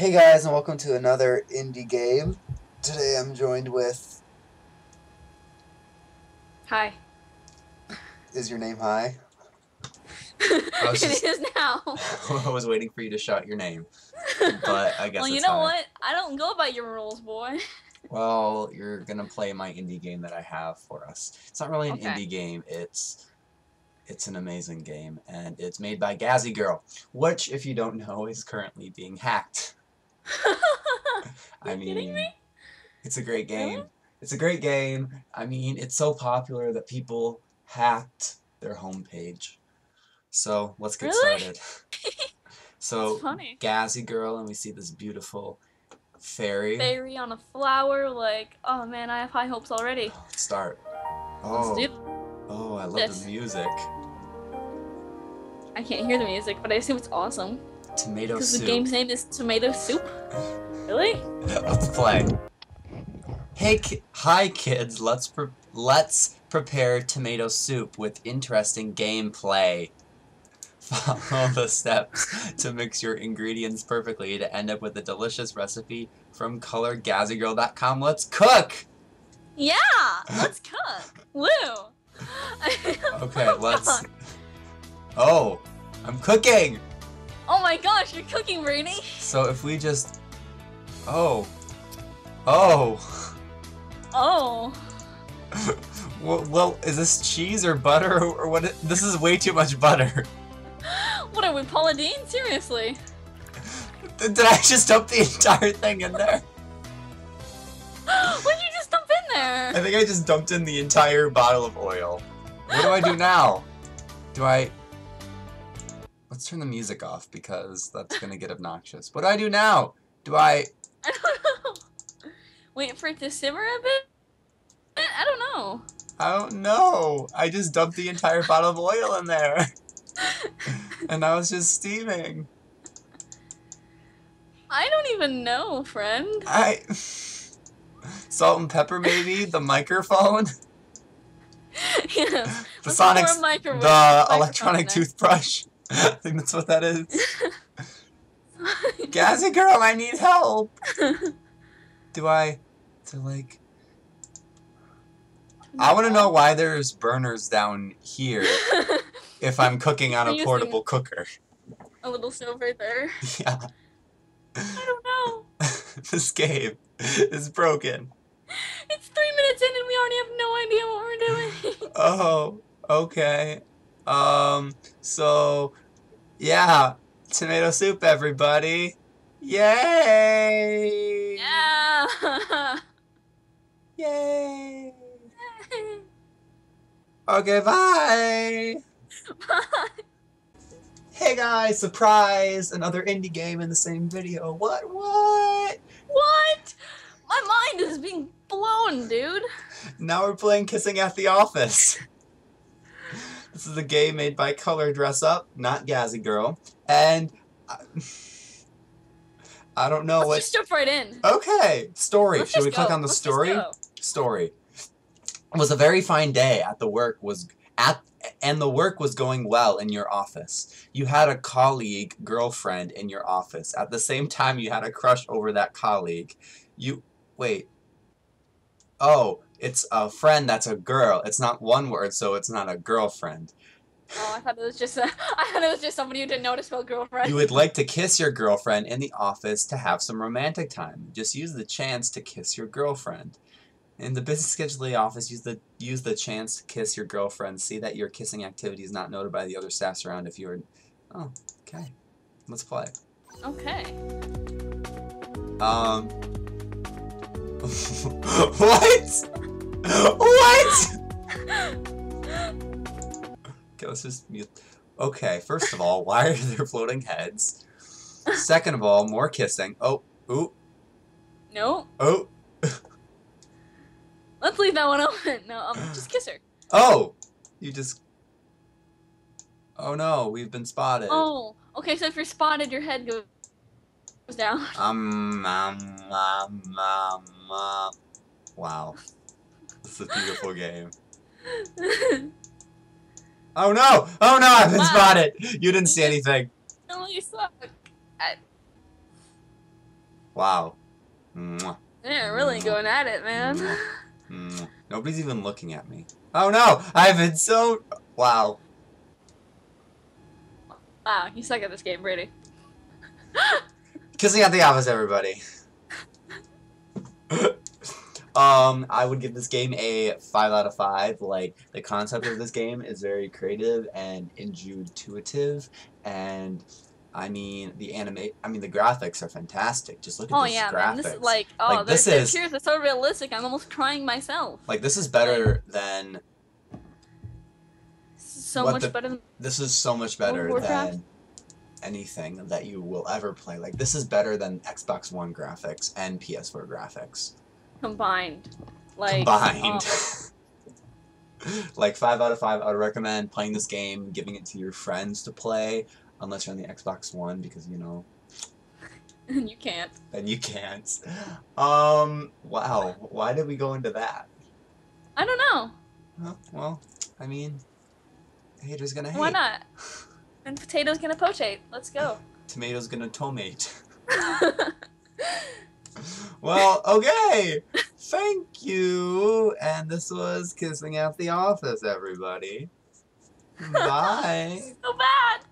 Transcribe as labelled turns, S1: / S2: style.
S1: Hey guys, and welcome to another indie game. Today I'm joined with.
S2: Hi.
S1: Is your name Hi?
S2: it
S3: was just-
S2: is now.
S3: I was waiting for you to shout your name, but I guess
S2: well, you know
S3: fine.
S2: what? I don't go by your rules, boy.
S3: Well, you're gonna play my indie game that I have for us. It's not really an
S2: Okay.
S3: indie game. It's it's an amazing game, and it's made by Gazzy Girl, which, if you don't know, is currently being hacked. I
S2: You
S3: mean,
S2: kidding me?
S3: it's a great game.
S2: Really?
S3: It's a great game. I mean, it's so popular that people hacked their homepage. So let's get
S2: Really?
S3: started. So. Gazzy Girl, and we see this beautiful fairy.
S2: Fairy on a flower, like, oh man, I have high hopes already.
S3: Oh, let's start.
S2: Let's
S3: Oh,
S2: do.
S3: oh, I love
S2: this.
S3: the music.
S2: I can't hear the music, but I assume it's awesome
S3: Tomato
S2: because the game's name is Tomato Soup. Really?
S3: Let's play. Hey, ki- hi kids. Let's pre- let's prepare tomato soup with interesting gameplay. Follow the steps to mix your ingredients perfectly to end up with a delicious recipe from colorgazzygirl.com. Let's cook.
S2: Yeah. Let's cook. Woo.
S3: Okay, let's. Oh, I'm cooking.
S2: Oh my gosh, you're cooking, Brainy.
S3: So if we just. Oh. Oh.
S2: Oh.
S3: well, well, is this cheese or butter or what? This is way too much butter.
S2: What are we, Paula Deen? Seriously?
S3: Did I just dump the entire thing in there?
S2: what did you just dump in there?
S3: I think I just dumped in the entire bottle of oil. What do I do now? Do I. Turn the music off because that's gonna get obnoxious. What do I do now? Do I.
S2: I don't know. Wait for it to simmer a bit? I don't know.
S3: I don't know. I just dumped the entire bottle of oil in there. and now it's just steaming.
S2: I don't even know, friend.
S3: I. Salt and pepper, maybe? The microphone?
S2: yes.
S3: The
S2: Let's
S3: sonic. The electronic toothbrush. I think that's what that is. Gazzy girl, I need help. Do I. To like. I want to know why there's burners down here if I'm cooking on a portable cooker.
S2: a little stove right there.
S3: Yeah.
S2: I don't know.
S3: this game is broken.
S2: It's three minutes in and we already have no idea what we're doing.
S3: Oh, okay. Um, so, yeah, tomato soup, everybody. Yay!
S2: yeah.
S3: Yay! Okay, bye! Hey guys, surprise! Another indie game in the same video. What, what?
S2: what? My mind is being blown, dude.
S3: Now we're playing Kissing at the Office. this is a game made by Color Dress Up, not Gazzy Girl. And I, I don't know
S2: Let's
S3: what.
S2: just jump right in.
S3: Okay, story.
S2: Let's
S3: Should we click on the
S2: Let's
S3: story? Story. It was a very fine day at the work was at and the work was going well in your office. You had a colleague, girlfriend in your office. At the same time you had a crush over that colleague. You wait. Oh, it's a friend that's a girl. It's not one word, so it's not a girlfriend.
S2: Oh, I thought it was just a, I thought it was just somebody who didn't know to spell girlfriend.
S3: You would like to kiss your girlfriend in the office to have some romantic time. Just use the chance to kiss your girlfriend. In the of the office, use the use the chance to kiss your girlfriend. See that your kissing activity is not noted by the other staffs around if you are Oh, okay. Let's play.
S2: Okay.
S3: Um What? What? Okay, let's just mute. Okay, first of all, why are there floating heads? Second of all, more kissing. Oh, ooh,
S2: No.
S3: oh,
S2: Let's leave that one open. No, um, just kiss her.
S3: oh! You just. Oh no, we've been spotted.
S2: Oh, okay. So if you're spotted, your head goes goes down.
S3: Um, um, um, um, um. Wow. This is a beautiful game. Oh no! Oh no, I've been spotted! You didn't see anything.
S2: no, you suck. I...
S3: Wow. Mwah.
S2: They're really
S3: Mm.
S2: going at it, man.
S3: Mwah. Nobody's even looking at me. Oh no! I've been so. Wow.
S2: wow, you suck at this game, Brady.
S3: Kissing at the office, everybody. Um, I would give this game a five out of five. Like the concept of this game is very creative and intuitive, and I mean the anime. I mean the graphics are fantastic. Just look at
S2: Oh
S3: this
S2: yeah,
S3: graphics.
S2: man. This is like oh,
S3: Like, this is-
S2: tears are so realistic. I'm almost crying myself.
S3: like this is better than
S2: This is so much
S3: the-
S2: better than
S3: this is so much
S2: World
S3: better
S2: Warcraft?
S3: than anything that you will ever play. Like this is better than Xbox One graphics and PS4 graphics.
S2: Combined. Like
S3: combined.
S2: oh,
S3: like five out of five, I would recommend playing this game, giving it to your friends to play, unless you're on the Xbox One, because you know, And
S2: you can't.
S3: And you can't. Um, wow, why did we go into that?
S2: I don't know.
S3: Huh, well, I mean, haters gonna hate.
S2: Why not? And potatoes gonna potate. Let's go.
S3: Tomatoes gonna tomate. Well, okay. Thank you. And this was Kissing at the Office, everybody. Bye.
S2: so bad.